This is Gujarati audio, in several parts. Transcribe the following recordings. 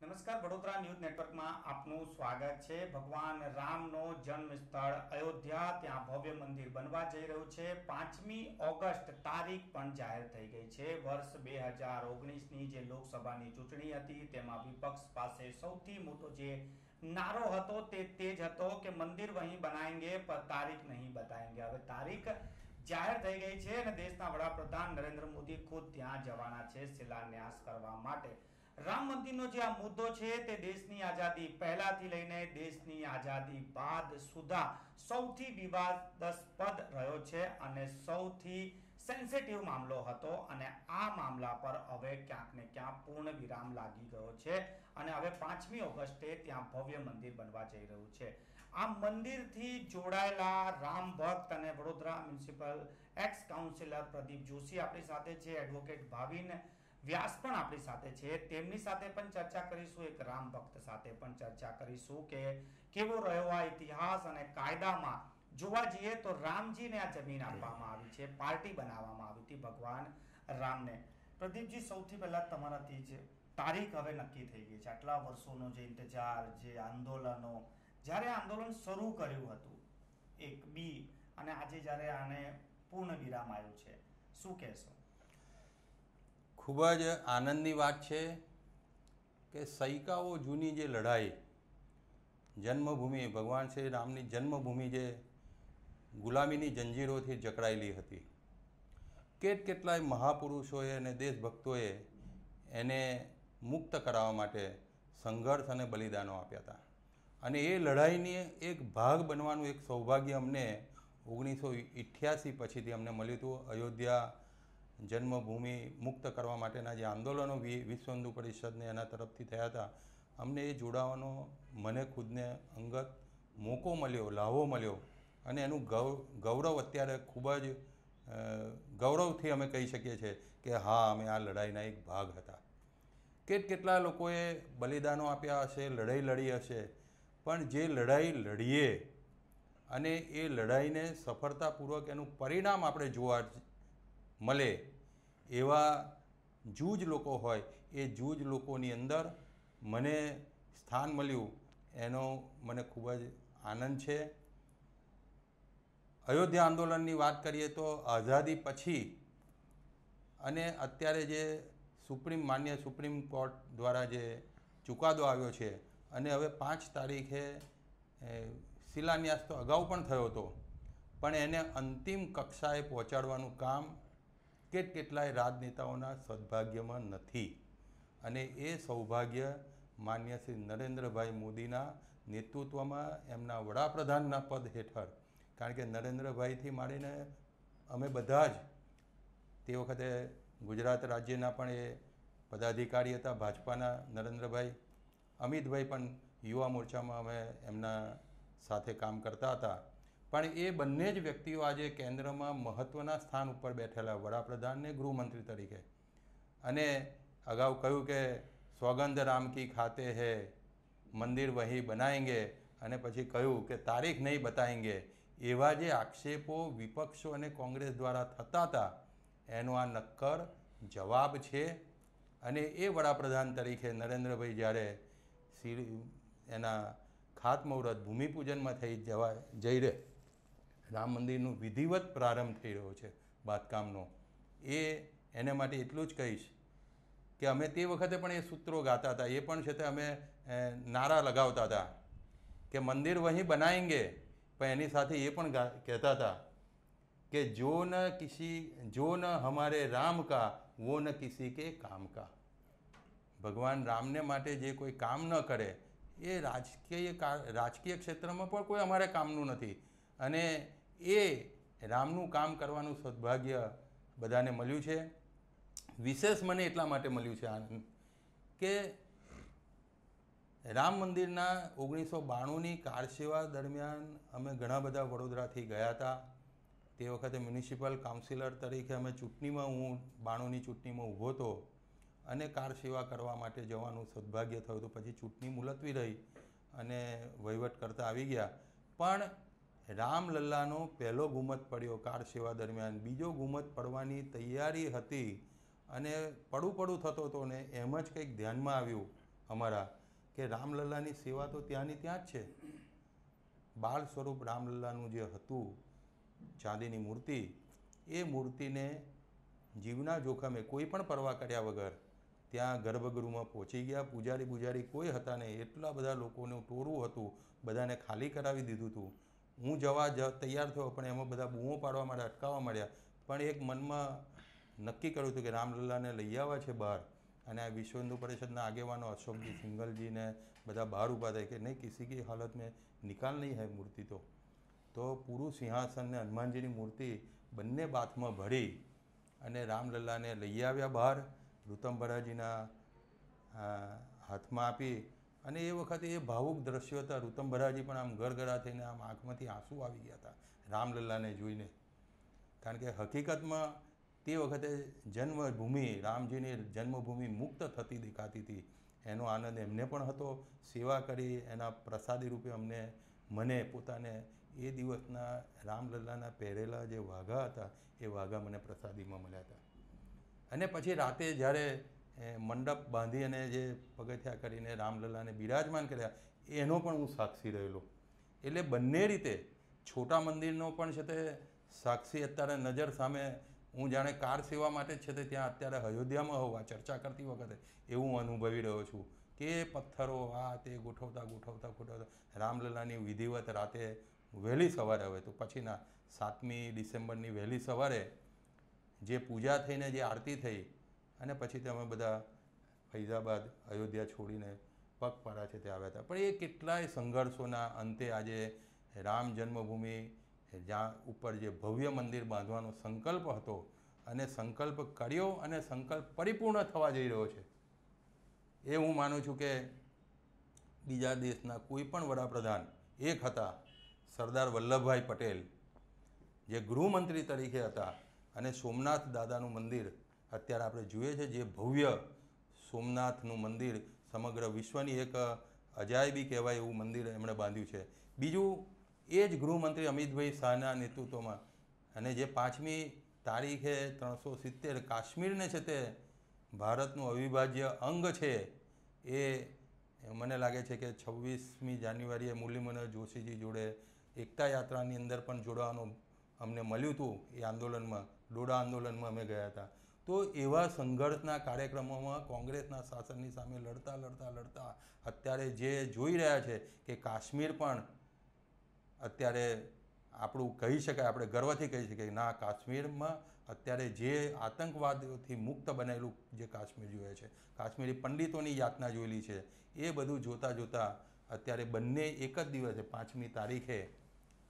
નમસ્કાર, વડોદરા ન્યૂઝ નેટવર્કમાં આપનું સ્વાગત છે. ભગવાન રામનો જન્મ સ્થળ અયોધ્યા. ત્યાં ભવ્ય મંદિર બનવા જઈ રહ્યું છે. પાંચમી ઓગસ્ટ તારીખ પણ જાહેર થઈ ગઈ છે. વર્ષ બે હજાર ઓગણીસની જે લોકસભાની ચૂંટણી હતી, તેમાં વિપક્ષ પાસે સૌથી મોટો જે નારો હતો તે તે જ હતો કે મંદિર વહીં બનાવેંગે પર તારીખ નહીં બતાવેંગે હવે તારીખ જાહેર થઈ ગઈ છે અને દેશના વડાપ્રધાન નરેન્દ્ર મોદી ખુદ ત્યાં જવાના છે, શિલાન્યાસ કરવા માટે. રામ મંદિરનો જે આ મુદ્દો છે તે દેશની આઝાદી પહેલાથી લઈને દેશની આઝાદી બાદ સુધા સૌથી વિવાદાસ્પદ રહ્યો છે અને સૌથી સેન્સિટિવ મામલો હતો અને આ મામલા પર હવે ક્યાંક ને ક્યાંક પૂર્ણ વિરામ લાગી ગયો છે અને હવે પાંચમી ઓગસ્ટે ત્યાં ભવ્ય મંદિર બનવા જઈ રહ્યું છે. આ મંદિરથી જોડાયેલા રામ ભક્ત અને Vadodara municipal ex councillor Pradeep Joshi આપણી સાથે છે, એડવોકેટ ભાવિન વ્યાસ પણ આપણી સાથે છે. તેમની સાથે પણ ચર્ચા કરીશું. એક રામ ભક્ત સાથે પણ ચર્ચા કરીશું કે કેવો રહ્યો આ ઇતિહાસ અને કાયદામાં? જોવા જઈએ તો રામજીને આ જમીન આપવામાં આવી છે. પાર્ટી બનાવવામાં આવી હતી ભગવાન રામને. પ્રદીપજી, સૌથી પહેલા તમારાથી જ તારીખ હવે નક્કી થઈ ગઈ છે. આટલા વર્ષોનો જે ઇંતજાર, જે આંદોલનો, જ્યારે આંદોલન શરૂ કર્યું હતું, એક બી, અને આજે જ્યારે આને પૂર્ણ વિરામ આવ્યું છે. શું કહેશો? ખૂબ જ આનંદની વાત છે કે સૈકાઓ જૂની જે લડાઈ, જન્મભૂમિ, ભગવાન શ્રી રામની જન્મભૂમિ જે ગુલામીની જંજીરોથી જકડાયેલી હતી. કેટ કેટલાય મહાપુરુષોએ અને દેશભક્તોએ એને મુક્ત કરાવવા માટે સંઘર્ષ અને બલિદાનો આપ્યા હતા. અને એ લડાઈની એક ભાગ બનવાનું એક સૌભાગ્ય અમને ઓગણીસો ઇઠ્યાસી પછીથી અમને મળ્યું હતું. અયોધ્યા જન્મભૂમિ મુક્ત કરવા માટેના જે આંદોલનો વિ- વિશ્વ હિન્દુ પરિષદને એના તરફથી થયા હતા, અમને એ જોડાવાનો મને ખુદને અંગત મોકો મળ્યો લાહવો મળ્યો અને એનું ગૌ, ગૌરવ અત્યારે ખૂબ જ ગૌરવથી અમે કહી શકીએ છીએ કે હા, અમે આ લડાઈના એક ભાગ હતા. કેટ કેટલા લોકોએ બલિદાનો આપ્યા હશે, લડાઈ લડી હશે, પણ જે લડાઈ લડીએ અને એ લડાઈને સફળતાપૂર્વક એનું પરિણામ આપણે જોવા મળે એવા જૂજ લોકો હોય, એ જૂજ લોકોની અંદર મને સ્થાન મળ્યું. એનો મને ખૂબ જ આનંદ છે. અયોધ્યા આંદોલનની વાત કરીએ તો આઝાદી પછી અને અત્યારે જે સુપ્રીમ, માન્ય સુપ્રીમ કોર્ટ દ્વારા જે ચુકાદો આવ્યો છે અને હવે પાંચ તારીખે શિલાન્યાસ તો અગાઉ પણ થયો હતો. પણ એને અંતિમ કક્ષાએ પહોંચાડવાનું કામ કેટ કેટલાય રાજનેતાઓના સદભાગ્યમાં નથી. અને એ સૌભાગ્ય માન્ય શ્રી નરેન્દ્રભાઈ મોદીના નેતૃત્વમાં એમના વડાપ્રધાનના પદ હેઠળ. કારણ કે નરેન્દ્રભાઈથી માંડીને અમે બધા જ તે વખતે ગુજરાત રાજ્યના પણ એ પદાધિકારી હતા, ભાજપાના નરેન્દ્રભાઈ. અમિતભાઈ પણ યુવા મોરચામાં અમે એમના સાથે કામ કરતા હતા. પણ એ બંને જ વ્યક્તિઓ આજે કેન્દ્રમાં મહત્ત્વના સ્થાન ઉપર બેઠેલા વડાપ્રધાન ને ગૃહમંત્રી તરીકે. અને અગાઉ કહ્યું કે સોગંદ રામકી ખાતે હે, મંદિર વહી બનાવેંગે અને પછી કહ્યું કે તારીખ નહીં બતાવેંગે એવા જે આક્ષેપો વિપક્ષો અને કોંગ્રેસ દ્વારા થતા હતા, એનો આ નક્કર જવાબ છે. અને એ વડાપ્રધાન તરીકે નરેન્દ્રભાઈ જ્યારે એના ખાતમુહૂર્ત ભૂમિપૂજનમાં થઈ જવા જઈ રહે રામ મંદિરનું વિધિવત પ્રારંભ થઈ રહ્યો છે બાંધકામનો. એ એને માટે એટલું જ કહીશ કે અમે તે વખતે પણ એ સૂત્રો ગાતા હતા. એ પણ છે તે અમે નારા લગાવતા હતા કે મંદિર વહીં બનાવેંગે પણ એની સાથે એ પણ કહેતા હતા કે જો ન કિસી, જો ન હમારે રામ કા, વો ન કિસી કે કામ કા. ભગવાન રામને માટે જે કોઈ કામ ન કરે, એ રાજકીય રાજકીય ક્ષેત્રમાં પણ કોઈ અમારે કામનું નથી. અને એ રામનું કામ કરવાનું સદભાગ્ય બધાને મળ્યું છે. વિશેષ મને એટલા માટે મળ્યું છે, આનંદ, કે રામ મંદિરના ઓગણીસો બાણુંની કાર સેવા દરમિયાન અમે ઘણા બધા વડોદરાથી ગયા હતા. તે વખતે મ્યુનિસિપલ કાઉન્સિલર તરીકે અમે ચૂંટણીમાં હું બાણુંની ચૂંટણીમાં ઊભો હતો અને કાર સેવા કરવા માટે જવાનું સદભાગ્ય થયું હતું. પછી ચૂંટણી મુલતવી રહી અને વહીવટ કરતા આવી ગયા. પણ રામલલ્લાનો પહેલો ગુમત પડ્યો કાર સેવા દરમિયાન. બીજો ગુમત પડવાની તૈયારી હતી અને પડું પડું થતો હતો ને એમ જ કંઈક ધ્યાનમાં આવ્યું અમારા કે રામલલ્લાની સેવા તો ત્યાંની ત્યાં જ છે. બાળ સ્વરૂપ રામલલ્લાનું જે હતું, ચાંદીની મૂર્તિ, એ મૂર્તિને જીવના જોખમે કોઈ પણ પરવા કર્યા વગર ત્યાં ગર્ભગૃહમાં પહોંચી ગયા. પૂજારી પૂજારી કોઈ હતા નહીં. એટલા બધા લોકોનું ટોરું હતું. બધાને ખાલી કરાવી દીધું હતું. હું જવા જ તૈયાર થયો, પણ એમાં બધા બૂમો પાડવા માટે અટકાવવા માંડ્યા. પણ એક મનમાં નક્કી કર્યું હતું કે રામલલ્લાને લઈ આવ્યા છે બહાર. અને આ વિશ્વ હિન્દુ પરિષદના આગેવાનો અશોકજી સિંગલજીને બધા બહાર ઊભા થાય કે નહીં, કિસી કી હાલત મેં નિકાલ નહીં હૈ મૂર્તિ તો. તો પૂરું સિંહાસન ને હનુમાનજીની મૂર્તિ બંને બાથમાં ભરી અને રામલલ્લાને લઈ આવ્યા બહાર. ઋતંભરાજીના હાથમાં આપી અને એ વખતે એ ભાવુક દ્રશ્યો હતા. ઋતંભરાજી પણ આમ ગરગડા થઈને આમ આંખમાંથી આંસુ આવી ગયા હતા રામલલ્લાને જોઈને. કારણ કે હકીકતમાં તે વખતે જન્મભૂમિ, રામજીની જન્મભૂમિ મુક્ત થતી દેખાતી હતી. એનો આનંદ એમને પણ હતો. સેવા કરી, એના પ્રસાદી રૂપે અમને, મને પોતાને એ દિવસના રામલલ્લાના પહેરેલા જે વાઘા હતા, એ વાઘા મને પ્રસાદીમાં મળ્યા હતા. અને પછી રાતે જ્યારે એ મંડપ બાંધી અને જે પગથિયા કરીને રામલલાને બિરાજમાન કર્યા, એનો પણ હું સાક્ષી રહેલો. એટલે બંને રીતે છોટા મંદિરનો પણ છે તે સાક્ષી અત્યારે નજર સામે, હું જાણે કાર સેવા માટે છે તે ત્યાં અત્યારે અયોધ્યામાં હોવા ચર્ચા કરતી વખતે, એવું અનુભવી રહ્યો છું. કે પથ્થરો, આ તે ગોઠવતા ગોઠવતા ગોઠવતા, રામલલાની વિધિવત રાતે વહેલી સવારે હવે તો પછીના સાતમી ડિસેમ્બરની વહેલી સવારે જે પૂજા થઈને જે આરતી થઈ અને પછી તમે બધા ફૈઝાબાદ, અયોધ્યા છોડીને પગપાળા છે તે આવ્યા હતા. પણ એ કેટલાય સંઘર્ષોના અંતે આજે રામ જન્મભૂમિ જ્યાં ઉપર જે ભવ્ય મંદિર બાંધવાનો સંકલ્પ હતો અને સંકલ્પ કર્યો અને સંકલ્પ પરિપૂર્ણ થવા જઈ રહ્યો છે, એ હું માનું છું કે બીજા દેશના કોઈ પણ વડાપ્રધાન, એક હતા સરદાર વલ્લભભાઈ પટેલ, જે ગૃહમંત્રી તરીકે હતા અને સોમનાથ દાદાનું મંદિર અત્યારે આપણે જોઈએ છે જે ભવ્ય સોમનાથનું મંદિર સમગ્ર વિશ્વની એક અજાયબી કહેવાય એવું મંદિર એમણે બાંધ્યું છે. બીજું એ જ ગૃહમંત્રી અમિતભાઈ શાહના નેતૃત્વમાં અને જે પાંચમી તારીખે ત્રણસો સિત્તેર કાશ્મીરને છે તે ભારતનું અવિભાજ્ય અંગ છે એ મને લાગે છે કે છવ્વીસમી જાન્યુઆરીએ મુરલીમનોહર જોશીજી જોડે એકતા યાત્રાની અંદર પણ જોડાવાનું અમને મળ્યું હતું એ આંદોલનમાં ડોડા આંદોલનમાં અમે ગયા હતા. તો એવા સંઘર્ષના કાર્યક્રમોમાં કોંગ્રેસના શાસનની સામે લડતા લડતા લડતા અત્યારે જે જોઈ રહ્યા છે કે કાશ્મીર પણ અત્યારે આપણું કહી શકાય, આપણે ગર્વથી કહી શકીએ ના, કાશ્મીરમાં અત્યારે જે આતંકવાદથી મુક્ત બનેલું જે કાશ્મીર જોઈએ છે, કાશ્મીરી પંડિતોની યાતના જોયેલી છે, એ બધું જોતાં જોતાં અત્યારે બંને એક જ દિવસે પાંચમી તારીખે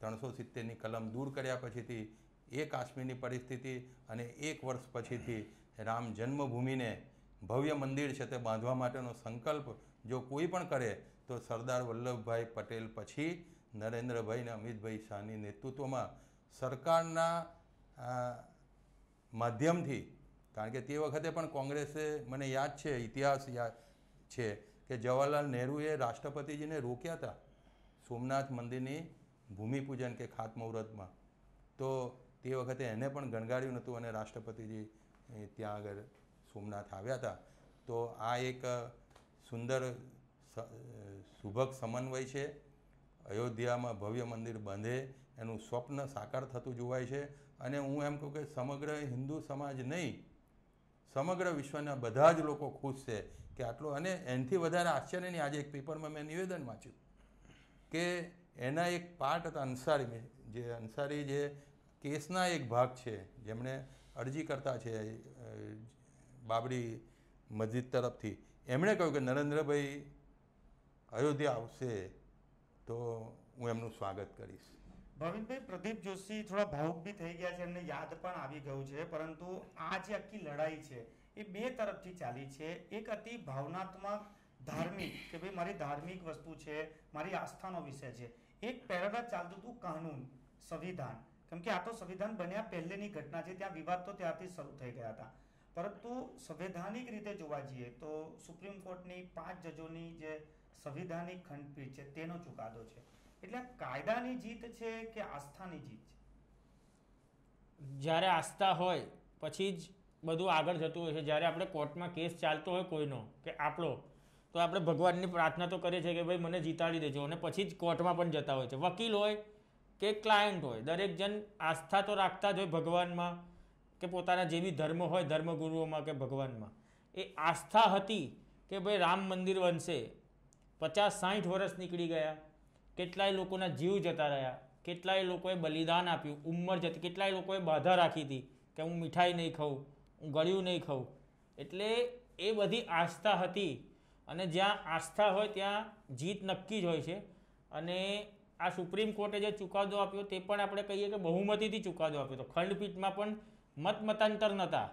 ત્રણસો સિત્તેરની કલમ દૂર કર્યા પછીથી એ કાશ્મીરની પરિસ્થિતિ અને એક વર્ષ પછીથી રામ જન્મભૂમિને ભવ્ય મંદિર છે તે બાંધવા માટેનો સંકલ્પ જો કોઈ પણ કરે, તો સરદાર વલ્લભભાઈ પટેલ પછી નરેન્દ્રભાઈ અને અમિતભાઈ શાહની નેતૃત્વમાં સરકારના માધ્યમથી, કારણ કે તે વખતે પણ કોંગ્રેસે, મને યાદ છે, ઇતિહાસ યાદ છે કે જવાહરલાલ નહેરુએ રાષ્ટ્રપતિજીને રોક્યા હતા સોમનાથ મંદિરની ભૂમિપૂજન કે ખાતમુહૂર્તમાં. તો તે વખતે એને પણ ગણગાડ્યું નહોતું અને રાષ્ટ્રપતિજી ત્યાં આગળ સોમનાથ આવ્યા હતા. તો આ એક સુંદર સુભગ સમન્વય છે. અયોધ્યામાં ભવ્ય મંદિર બાંધે એનું સ્વપ્ન સાકાર થતું જોવાય છે. અને હું એમ કહું કે સમગ્ર હિન્દુ સમાજ નહીં, સમગ્ર વિશ્વના બધા જ લોકો ખુશ છે કે આટલો, અને એનાથી વધારે આશ્ચર્યની આજે એક પેપરમાં મેં નિવેદન વાંચ્યું કે એના એક પાર્ટ હતા અંસારી જે અંસારી જે કેસના એક ભાગ છે, જેમણે અરજી કરતા છે બાબરી મસ્જિદ તરફથી. એમણે કહ્યું કે નરેન્દ્રભાઈ અયોધ્યા આવશે તો હું એમનું સ્વાગત કરીશ. ભાવિનભાઈ, પ્રદીપ જોશી થોડા ભાવુક બી થઈ ગયા છે, એમને યાદ પણ આવી ગયું છે, પરંતુ આ જે આખી લડાઈ છે, એ બે તરફથી ચાલી છે. એક અતિ ભાવનાત્મક ધાર્મિક કે ભાઈ મારી ધાર્મિક વસ્તુ છે, મારી આસ્થાનો વિષય છે. એક પેરેગ્રાફ ચાલતું હતું કાનૂન સંવિધાન. કેમ કે આ તો સંવિધાન બન્યા પહેલેની ઘટના છે, ત્યાં વિવાદ તો ત્યારથી શરૂ થઈ ગયા હતા. પરંતુ સંવૈધાનિક રીતે જોવા જઈએ તો સુપ્રીમ કોર્ટની પાંચ જજોની જે સંવિધાનિક ખંડપીઠ છે, તેનો ચુકાદો છે. એટલે કાયદાની જીત છે કે આસ્થાની જીત છે? જ્યારે આસ્થા હોય, પછી જ બધું આગળ જતું હોય છે. જ્યારે આપણે કોર્ટમાં કેસ ચાલતો હોય કોઈનો, કે આપણો, તો આપણે ભગવાનની પ્રાર્થના તો કરીએ છીએ કે ભાઈ મને જીતાડી દેજો અને પછી જ કોર્ટમાં પણ જતા હોય છે. વકીલ હોય કે ક્લાયન્ટ હોય, દરેક જણ આસ્થા તો રાખતા જ હોય ભગવાનમાં કે પોતાના જે બી ધર્મ હોય ધર્મગુરુઓમાં કે ભગવાનમાં. એ આસ્થા હતી કે ભાઈ રામ મંદિર બનશે. પચાસ સાઠ વર્ષ નીકળી ગયા. કેટલાય લોકોના જીવ જતા રહ્યા. કેટલાય લોકોએ બલિદાન આપ્યું. ઉંમર જતી. કેટલાય લોકોએ બાધા રાખી હતી કે હું મીઠાઈ નહીં ખાઉં, હું ગળ્યું નહીં ખાઉં. એટલે એ બધી આસ્થા હતી. અને જ્યાં આસ્થા હોય ત્યાં જીત નક્કી જ હોય છે. અને આ સુપ્રીમ કોર્ટે જે ચુકાદો આપ્યો તે પણ આપણે કહીએ કે બહુમતીથી ચુકાદો આપ્યો હતો. ખંડપીઠમાં પણ મત મતાંતર નહોતા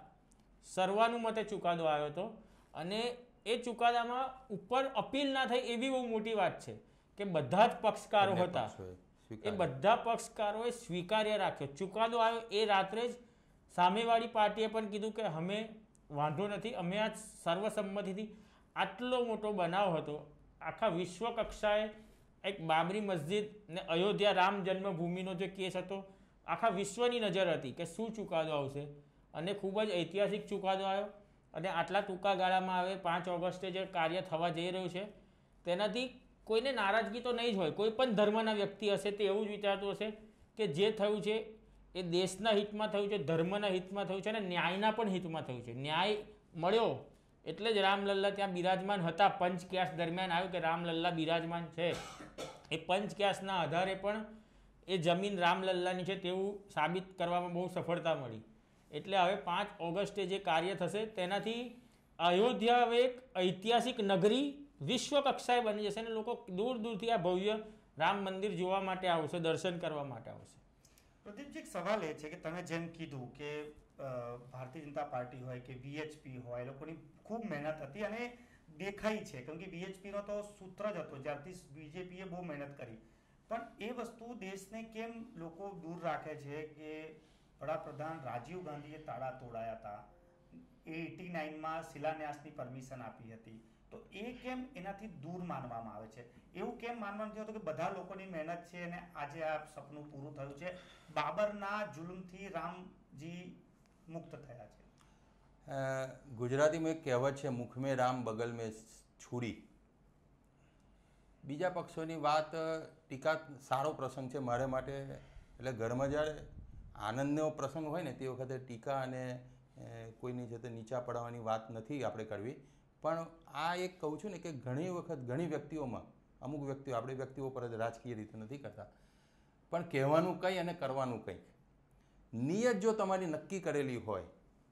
સર્વાનુમતે ચુકાદો આવ્યો હતો અને એ ચુકાદામાં ઉપર અપીલ ના થઈ એવી બહુ મોટી વાત છે કે બધા જ પક્ષકારો હતા. એ બધા પક્ષકારોએ સ્વીકાર્ય રાખ્યો. ચુકાદો આવ્યો એ રાત્રે જ સામેવાળી પાર્ટીએ પણ કીધું કે અમે વાંધો નથી અમે આ સર્વસંમતિથી આટલો મોટો બનાવ હતો. આખા વિશ્વ કક્ષાએ એક બાબરી મસ્જિદ ને અયોધ્યા રામ જન્મભૂમિનો જે કેસ હતો, આખા વિશ્વની નજર હતી કે શું ચુકાદો આવશે. અને ખૂબ જ ઐતિહાસિક ચુકાદો આવ્યો. અને આટલા ટૂંકા ગાળામાં હવે પાંચ ઓગસ્ટે જે કાર્ય થવા જઈ રહ્યું છે, તેનાથી કોઈને નારાજગી તો નહીં જ હોય. કોઈ પણ ધર્મના વ્યક્તિ હશે તે એવું જ વિચારતું હશે કે જે થયું છે એ દેશના હિતમાં થયું છે, ધર્મના હિતમાં થયું છે અને ન્યાયના પણ હિતમાં થયું છે. ન્યાય મળ્યો એટલે જ રામલલ્લા ત્યાં બિરાજમાન હતા. પંચક્યાસ દરમિયાન આવ્યું કે રામલલ્લા બિરાજમાન છે. એ પંચક્યાસના આધારે પણ એ જમીન રામલલ્લાની છે તેવું સાબિત કરવામાં બહુ સફળતા મળી. એટલે હવે પાંચ ઓગસ્ટે જે કાર્ય થશે તેનાથી અયોધ્યા હવે એક ઐતિહાસિક નગરી વિશ્વ કક્ષાએ બની જશે અને લોકો દૂર દૂરથી આ ભવ્ય રામ મંદિર જોવા માટે આવશે, દર્શન કરવા માટે આવશે. પ્રદીપજી, એક સવાલ એ છે કે તમે જેમ કીધું કે ભારતીય જનતા પાર્ટી હોય કે વીએચપી હોય એ લોકોની ખૂબ મહેનત હતી અને દેખાઈ છે. કેમ કે વીએચપીનો તો સૂત્ર જ હતો, જ્યારથી બીજેપીએ બહુ મહેનત કરી. પણ એ વસ્તુ દેશને કેમ લોકો દૂર રાખે છે કે વડાપ્રધાન રાજીવ ગાંધીએ તાળા તોડાયા હતા, એ એટી નાઇનમાં શિલાન્યાસની પરમિશન આપી હતી. તો એ કેમ એનાથી દૂર માનવામાં આવે છે? એવું કેમ માનવામાં નથી આવતું કે બધા લોકોની મહેનત છે અને આજે આ સપનું પૂરું થયું છે? બાબરના જુલમથી રામજી મુક્ત થયા છે. ગુજરાતીમાં એક કહેવત છે, મુખમે રામ, બગલ મેં છુરી. બીજા પક્ષોની વાત ટીકા સારો પ્રસંગ છે મારે માટે, એટલે ઘરમાં જ્યારે આનંદનો પ્રસંગ હોય ને, તે વખતે ટીકા અને કોઈની સાથે નીચા પડાવવાની વાત નથી આપણે કરવી. પણ આ એક કહું છું ને કે ઘણી વખત ઘણી વ્યક્તિઓમાં, અમુક વ્યક્તિઓ, આપણે વ્યક્તિઓ પર જ રાજકીય રીતે નથી કરતા. પણ કહેવાનું કંઈ અને કરવાનું કંઈક. નિયત જો તમારી નક્કી કરેલી હોય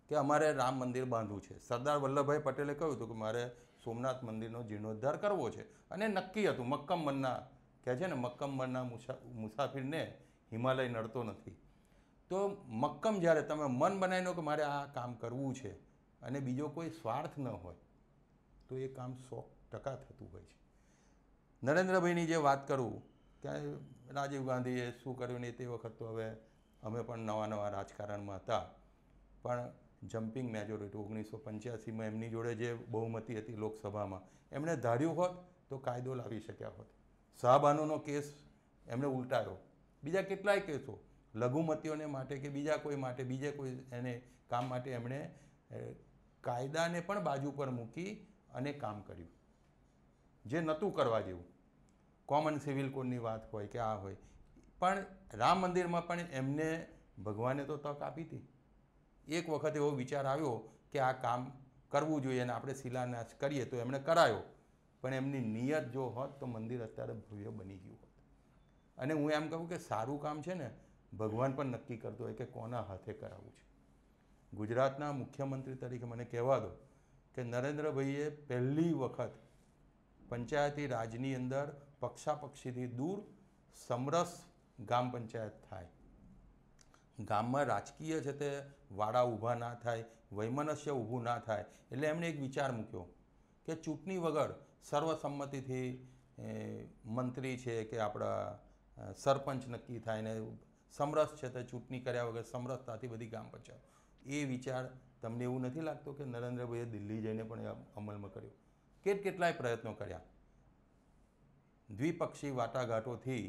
કે અમારે રામ મંદિર બાંધવું છે. સરદાર વલ્લભભાઈ પટેલે કહ્યું હતું કે મારે સોમનાથ મંદિરનો જીર્ણોદ્ધાર કરવો છે. અને નક્કી હતું, મક્કમ મનના, કહે છે ને, મક્કમ મનના મુસા, મુસાફિરને હિમાલય નડતો નથી. તો મક્કમ જ્યારે તમે મન બનાવી લો કે મારે આ કામ કરવું છે અને બીજો કોઈ સ્વાર્થ ન હોય, તો એ કામ સો ટકા થતું હોય છે. નરેન્દ્રભાઈની જે વાત કરું, કે રાજીવ ગાંધીએ શું કર્યું ને તે વખત તો હવે અમે પણ નવા નવા રાજકારણમાં હતા. પણ જમ્પિંગ મેજોરિટી ઓગણીસો પંચ્યાસીમાં એમની જોડે જે બહુમતી હતી લોકસભામાં, એમણે ધાર્યું હોત તો કાયદો લાવી શક્યા હોત. શાહબાનોનો કેસ એમણે ઉલટાયો. બીજા કેટલાય કેસો, લઘુમતીઓને માટે કે બીજા કોઈ માટે, બીજે કોઈ એને કામ માટે એમણે કાયદાને પણ બાજુ પર મૂકી અને કામ કર્યું. જે નહોતું કરવા જેવું. કોમન સિવિલ કોડની વાત હોય કે આ હોય પણ રામ મંદિરમાં પણ એમને ભગવાને તો તક આપી હતી. એક વખત એવો વિચાર આવ્યો કે આ કામ કરવું જોઈએ અને આપણે શિલાન્યાસ કરીએ તો એમણે કરાયો. પણ એમની નિયત જો હોત તો મંદિર અત્યારે ભવ્ય બની ગયું હોત. અને હું એમ કહું કે સારું કામ છે ને, ભગવાન પણ નક્કી કરતો હોય કે કોના હાથે કરાવવું છે. ગુજરાતના મુખ્યમંત્રી તરીકે મને કહેવા દો કે નરેન્દ્રભાઈએ પહેલી વખત પંચાયતી રાજની અંદર પક્ષાપક્ષીથી દૂર સમરસ ગ્રામ પંચાયત થાય. ગામમાં રાજકીય છે તે વાડા ઊભા ના થાય, વૈમનસ્ય ઊભું ના થાય, એટલે એમણે એક વિચાર મૂક્યો કે ચૂંટણી વગર સર્વસંમતિથી મંત્રી છે કે આપણા સરપંચ નક્કી થાય ને સમરસ છે તે ચૂંટણી કર્યા વગર સમરસતાથી બધી ગામ પંચાયત એ વિચાર તમને એવું નથી લાગતું કે નરેન્દ્રભાઈએ દિલ્હી જઈને પણ અમલમાં કર્યો? કેટ કેટલાય પ્રયત્નો કર્યા. દ્વિપક્ષી વાટાઘાટોથી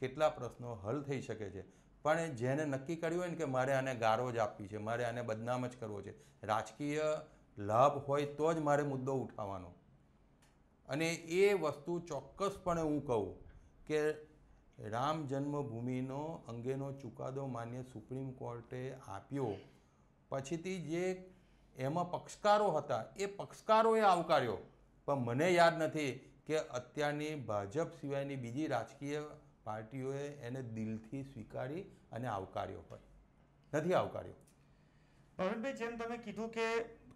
કેટલા પ્રશ્નો હલ થઈ શકે છે. પણ જેને નક્કી કર્યું હોય ને કે મારે આને ગારો જ આપવી છે, મારે આને બદનામ જ કરવો છે, રાજકીય લાભ હોય તો જ મારે મુદ્દો ઉઠાવવાનો. અને એ વસ્તુ ચોક્કસપણે હું કહું કે રામ જન્મભૂમિનો અંગેનો ચુકાદો માન્ય સુપ્રીમ કોર્ટે આપ્યો. પછીથી જે એમાં પક્ષકારો હતા, એ પક્ષકારોએ આવકાર્યો. પણ મને યાદ નથી કે અત્યારની ભાજપ સિવાયની બીજી રાજકીય પાર્ટીઓએ એને દિલથી સ્વીકારી અને આવકાર્યો હોય. નથી આવકાર્યો. પ્રવીણભાઈ જેમ તમે કીધું કે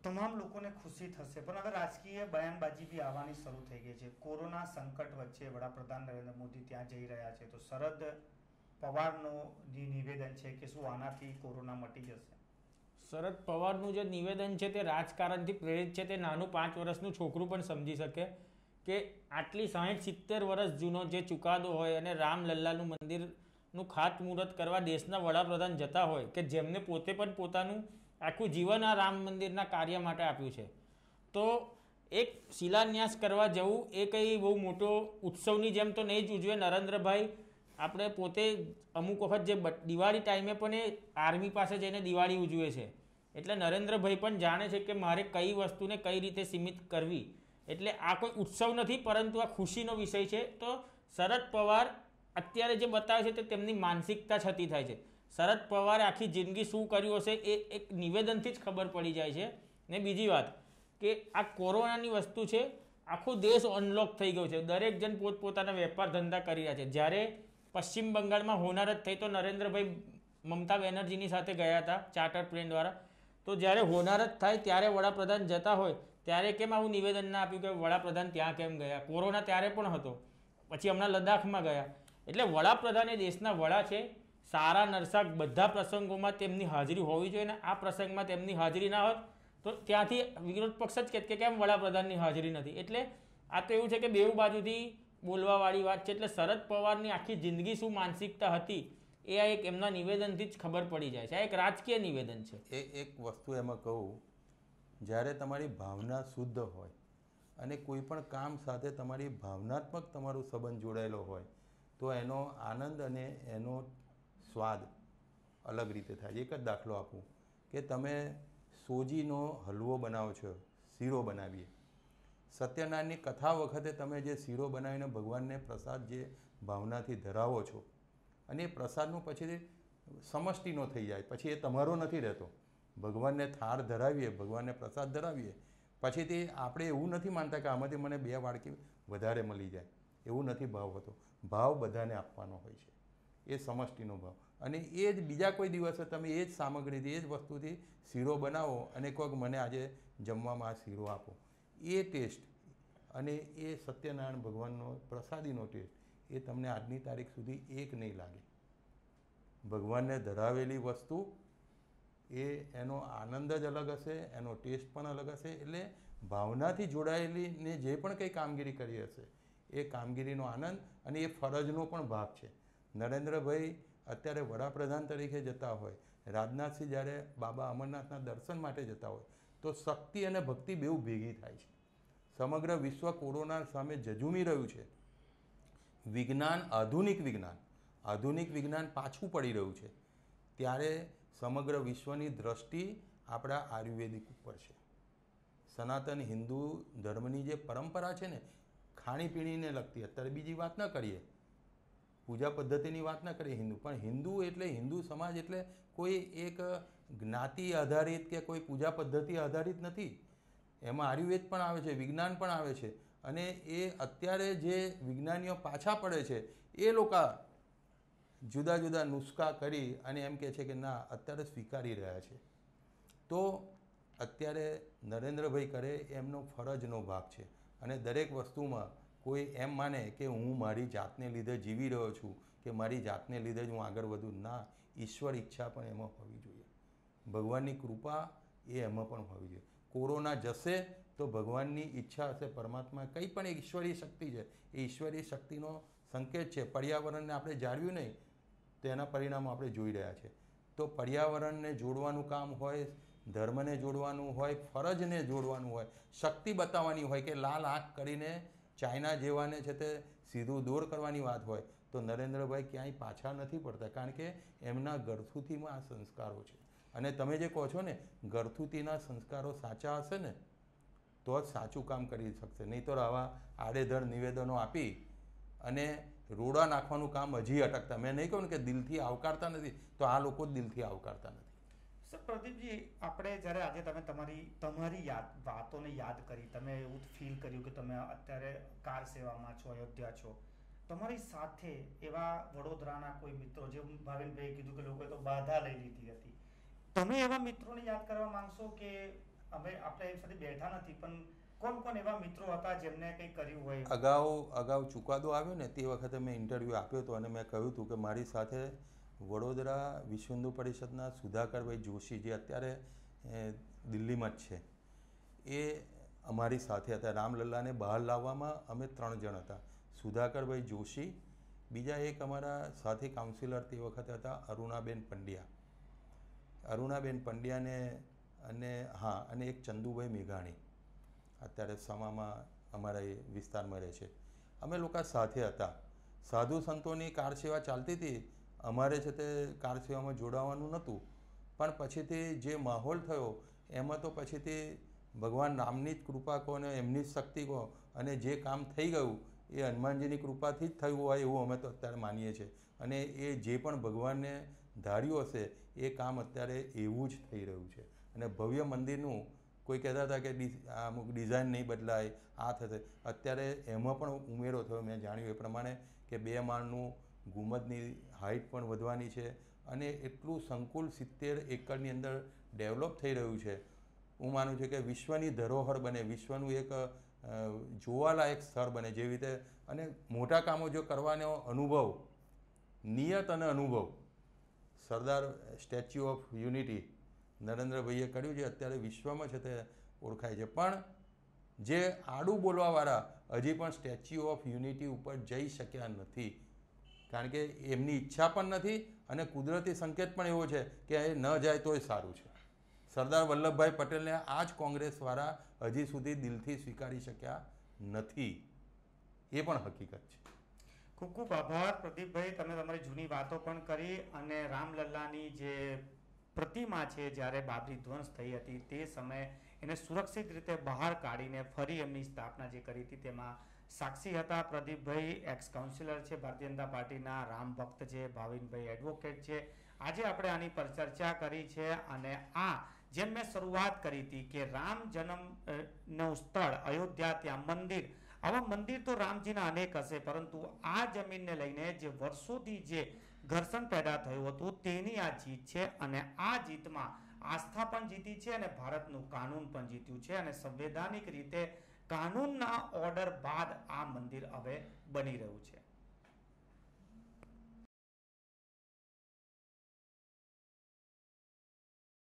તમામ લોકોને ખુશી થશે પણ હવે રાજકીય બયાનબાજી બી આવવાની શરૂ થઈ ગઈ છે. કોરોના સંકટ વચ્ચે વડાપ્રધાન નરેન્દ્ર મોદી ત્યાં જઈ રહ્યા છે. તો શરદ પવારનું જે નિવેદન છે કે શું આનાથી કોરોના મટી જશે? શરદ પવારનું જે નિવેદન છે તે રાજકારણથી પ્રેરિત છે તે નાનું પાંચ વર્ષનું છોકરું પણ સમજી શકે. કે આટલી સાહીઠ સિત્તેર વર્ષ જૂનો જે ચુકાદો હોય અને રામલલ્લાનું મંદિરનું ખાતમુહૂર્ત કરવા દેશના વડાપ્રધાન જતા હોય, કે જેમને પોતે પણ પોતાનું આખું જીવન આ રામ મંદિરના કાર્ય માટે આપ્યું છે. તો એક શિલાન્યાસ કરવા જવું એ કંઈ બહુ મોટો ઉત્સવની જેમ તો નહીં જ ઉજવે નરેન્દ્રભાઈ. આપણે પોતે અમુક વખત જે દિવાળી ટાઈમે પણ એ આર્મી પાસે જઈને દિવાળી ઉજવે છે. એટલે નરેન્દ્રભાઈ પણ જાણે છે કે મારે કઈ વસ્તુને કઈ રીતે સીમિત કરવી. એટલે આ કોઈ ઉત્સવ નથી, પરંતુ આ ખુશીનો વિષય છે. તો શરદ પવાર અત્યારે જે બતાવે છે તે તેમની માનસિકતા છતી થાય છે. શરદ પવારે આખી જિંદગી શું કર્યું હશે એ એક નિવેદનથી જ ખબર પડી જાય છે. ને બીજી વાત કે આ કોરોનાની વસ્તુ છે, આખો દેશ અનલોક થઈ ગયો છે. દરેક જણ પોતપોતાના વેપાર ધંધા કરી રહ્યા છે. જ્યારે પશ્ચિમ બંગાળમાં હોનારત થઈ તો નરેન્દ્રભાઈ મમતા બેનર્જીની સાથે ગયા હતા, ચાર્ટર પ્લેન દ્વારા. તો જ્યારે હોનારત થાય ત્યારે વડાપ્રધાન જતા હોય ત્યારે કેમ આવું નિવેદન ના આપ્યું કે વડાપ્રધાન ત્યાં કેમ ગયા? કોરોના ત્યારે પણ હતો. પછી હમણાં લદ્દાખમાં ગયા. એટલે વડાપ્રધાન એ દેશના વડા છે. સારા નરસા બધા પ્રસંગોમાં તેમની હાજરી હોવી જોઈએ ને આ પ્રસંગમાં તેમની હાજરી ના હોત તો ત્યાંથી વિરોધ પક્ષ જ કે કેમ વડાપ્રધાનની હાજરી નથી? એટલે આ તો એવું છે કે બેઉ બાજુથી બોલવાવાળી વાત છે. એટલે શરદ પવારની આખી જિંદગી શું માનસિકતા હતી એ આ એક એમના નિવેદનથી જ ખબર પડી જાય છે. આ એક રાજકીય નિવેદન છે. એ એક વસ્તુ એમાં કહું જ્યારે તમારી ભાવના શુદ્ધ હોય અને કોઈ પણ કામ સાથે તમારી ભાવનાત્મક તમારો સંબંધ જોડાયેલો હોય, તો એનો આનંદ અને એનો સ્વાદ અલગ રીતે થાય. એક જ દાખલો આપું કે તમે સોજીનો હલવો બનાવો છો, શીરો બનાવીએ. સત્યનારાયણની કથા વખતે તમે જે શીરો બનાવીને ભગવાનને પ્રસાદ જે ભાવનાથી ધરાવો છો અને એ પ્રસાદનું પછી સમષ્ટિનો થઈ જાય, પછી એ તમારો નથી રહેતો. ભગવાનને થાળ ધરાવીએ, ભગવાનને પ્રસાદ ધરાવીએ, પછી તે આપણે એવું નથી માનતા કે આમાંથી મને બે વાડકી વધારે મળી જાય. એવું નથી ભાવ હોતો. ભાવ બધાને આપવાનો હોય છે. એ સમષ્ટિનો ભાવ. અને એ જ બીજા કોઈ દિવસે તમે એ જ સામગ્રીથી, એ જ વસ્તુથી શીરો બનાવો અને કોઈક મને આજે જમવામાં આ શીરો આપો. એ ટેસ્ટ અને એ સત્યનારાયણ ભગવાનનો પ્રસાદીનો ટેસ્ટ એ તમને આજની તારીખ સુધી એક નહીં લાગે. ભગવાનને ધરાવેલી વસ્તુ એ એનો આનંદ જ અલગ હશે, એનો ટેસ્ટ પણ અલગ હશે, એટલે ભાવનાથી જોડાયેલી ને જે પણ કંઈ કામગીરી કરી હશે, એ કામગીરીનો આનંદ અને એ ફરજનો પણ ભાગ છે. નરેન્દ્રભાઈ અત્યારે વડાપ્રધાન તરીકે જતા હોય, રાજનાથસિંહ જ્યારે બાબા અમરનાથના દર્શન માટે જતા હોય, તો શક્તિ અને ભક્તિ બેઉ ભેગી થાય છે. સમગ્ર વિશ્વ કોરોના સામે જજુમી રહ્યું છે. વિજ્ઞાન, આધુનિક વિજ્ઞાન આધુનિક વિજ્ઞાન પાછું પડી રહ્યું છે. ત્યારે સમગ્ર વિશ્વની દ્રષ્ટિ આપણા આયુર્વેદિક ઉપર છે. સનાતન હિન્દુ ધર્મની જે પરંપરા છે ને, ખાણીપીણીને લગતી, અત્યારે બીજી વાત ન કરીએ. પૂજા પદ્ધતિની વાત ન કરીએ હિન્દુ, પણ હિન્દુ એટલે હિન્દુ સમાજ એટલે કોઈ એક જ્ઞાતિ આધારિત કે કોઈ પૂજા પદ્ધતિ આધારિત નથી. એમાં આયુર્વેદ પણ આવે છે, વિજ્ઞાન પણ આવે છે અને એ અત્યારે જે વિજ્ઞાનીઓ પાછા પડે છે, એ લોકો જુદા જુદા નુસ્ખા કરી અને એમ કહે છે કે ના, અત્યારે સ્વીકારી રહ્યા છે. તો અત્યારે નરેન્દ્રભાઈ કરે એમનો ફરજનો ભાગ છે અને દરેક વસ્તુમાં કોઈ એમ માને કે હું મારી જાતને લીધે જીવી રહ્યો છું, કે મારી જાતને લીધે જ હું આગળ વધું. ના, ઈશ્વર ઈચ્છા પણ એમાં હોવી જોઈએ. ભગવાનની કૃપા એ એમાં પણ હોવી જોઈએ. કોરોના જશે તો ભગવાનની ઈચ્છા હશે, પરમાત્મા કંઈ પણ ઈશ્વરીય શક્તિ છે, એ ઈશ્વરીય શક્તિનો સંકેત છે. પર્યાવરણને આપણે જાળવ્યું નહીં તો એના પરિણામો આપણે જોઈ રહ્યા છે. તો પર્યાવરણને જોડવાનું કામ હોય, ધર્મને જોડવાનું હોય, ફરજને જોડવાનું હોય, શક્તિ બતાવવાની હોય કે લાલ આંખ કરીને ચાઇના જેવાને છે તે સીધું દૂર કરવાની વાત હોય, તો નરેન્દ્રભાઈ ક્યાંય પાછા નથી પડતા, કારણ કે એમના ગરથુથીમાં આ સંસ્કારો છે. અને તમે જે કહો છો ને ગરથુતીના સંસ્કારો સાચા હશે ને, તો જ સાચું કામ કરી શકશે. નહીં તો આવા આડેધડ નિવેદનો આપી અને રોડા નાખવાનું કામ હજી અટકતા. મેં નહીં કહ્યું કે દિલથી આવકારતા નથી, તો આ લોકો દિલથી આવકારતા નથી. સર, પ્રદીપજી, આપણે જ્યારે આજે તમે તમારી તમારી યાદ, વાતોને યાદ કરી, તમે એવું ફીલ કર્યું કે તમે અત્યારે કાર સેવામાં છો, અયોધ્યા છો. તમારી સાથે એવા વડોદરાના કોઈ મિત્રો, જે ભાવિનભાઈ કીધું કે લોકોએ તો બાધા લઈ લીધી હતી. તમે એવા મિત્રોને યાદ કરવા માંગશો કે અમે આપણે સાથે બેઠા નથી, પણ કોણ કોણ એવા મિત્રો હતા જેમને કંઈ કર્યું હોય? અગાઉ અગાઉ ચુકાદો આવ્યો ને તે વખતે મેં ઇન્ટરવ્યૂ આપ્યો હતો અને મેં કહ્યું હતું કે મારી સાથે વડોદરા વિશ્વ હિન્દુ પરિષદના સુધાકરભાઈ જોશી જે અત્યારે દિલ્હીમાં જ છે, એ અમારી સાથે હતા. રામલલ્લાને બહાર લાવવામાં અમે ત્રણ જણ હતા. સુધાકરભાઈ જોશી, બીજા એક અમારા સાથી કાઉન્સિલર તે વખતે હતા, અરુણાબેન પંડ્યા. અરુણાબેન પંડ્યાને અને, હા, અને એક ચંદુભાઈ મેઘાણી. અત્યારે સમામાં અમારા એ વિસ્તારમાં રહે છે. અમે લોકો સાથે હતા. સાધુ સંતોની કાર સેવા ચાલતી હતી. અમારે છે તે કાર સેવામાં જોડાવાનું નહોતું. પણ પછીથી જે માહોલ થયો, એમાં તો પછીથી ભગવાન રામની જ કૃપા કહો ને એમની જ શક્તિ કહો અને જે કામ થઈ ગયું, એ હનુમાનજીની કૃપાથી જ થયું હોય એવું અમે તો અત્યારે માનીએ છીએ. અને એ જે પણ ભગવાનને ધાર્યું હશે, એ કામ અત્યારે એવું જ થઈ રહ્યું છે. અને ભવ્ય મંદિરનું કોઈ કહેતા હતા કે અમુક ડિઝાઇન નહીં બદલાય, આ થશે. અત્યારે એમાં પણ ઉમેરો થયો, મેં જાણ્યું એ પ્રમાણે કે બે માળનું ગુમદની હાઇટ પણ વધવાની છે અને એટલું સંકુલ સિત્તેર એકરની અંદર ડેવલપ થઈ રહ્યું છે. હું માનું છું કે વિશ્વની ધરોહર બને, વિશ્વનું એક જોવાલાયક સ્થળ બને જેવી રીતે. અને મોટા કામો જો કરવાનો અનુભવ, નિયત અને અનુભવ, સરદાર સ્ટેચ્યુ ઓફ યુનિટી નરેન્દ્રભાઈએ કર્યું છે, અત્યારે વિશ્વમાં છે તે ઓળખાય છે. પણ જે આડું બોલવાવાળા હજી પણ સ્ટેચ્યુ ઓફ યુનિટી ઉપર જઈ શક્યા નથી. કારણ કે એમની ઈચ્છા પણ નથી અને કુદરતી સંકેત પણ એવો છે કે એ ન જાય તોય સારું છે. સરદાર વલ્લભભાઈ પટેલને આ જ કોંગ્રેસવાળા હજી સુધી દિલથી સ્વીકારી શક્યા નથી. એ પણ હકીકત છે. ખૂબ ખૂબ આભાર પ્રદીપભાઈ. તમે તમારી જૂની વાતો પણ કરી અને રામલલ્લાની જે પ્રતિમા છે જ્યારે બાબરી ધ્વંસ થઈ હતી, તે સમયે એને સુરક્ષિત રીતે બહાર કાઢીને ફરી એમની સ્થાપના જે કરી હતી, તેમાં સાક્ષી હતા પ્રદીપભાઈ એક્સ કાઉન્સિલર છે, ભારતીય જનતા પાર્ટીના રામ ભક્ત છે, ભાવિનભાઈ એડવોકેટ છે. આજે આપણે આની પર ચર્ચા કરી છે અને આ જેમ મેં શરૂઆત કરી હતી કે રામ જન્મનું સ્થળ અયોધ્યા ત્યાં મંદિર. આવા મંદિર તો રામજીના અનેક હશે, પરંતુ આ જમીનને લઈને જે વર્ષોથી જે ઘર્ષણ પેદા થયું હતું. તેની આ જીત છે અને આ જીતમાં આસ્થા પણ જીતી છે અને ભારતનું કાનૂન પણ જીત્યું છે અને સંવૈધાનિક રીતે કાનૂનના ઓર્ડર બાદ આ મંદિર હવે બની રહ્યું છે.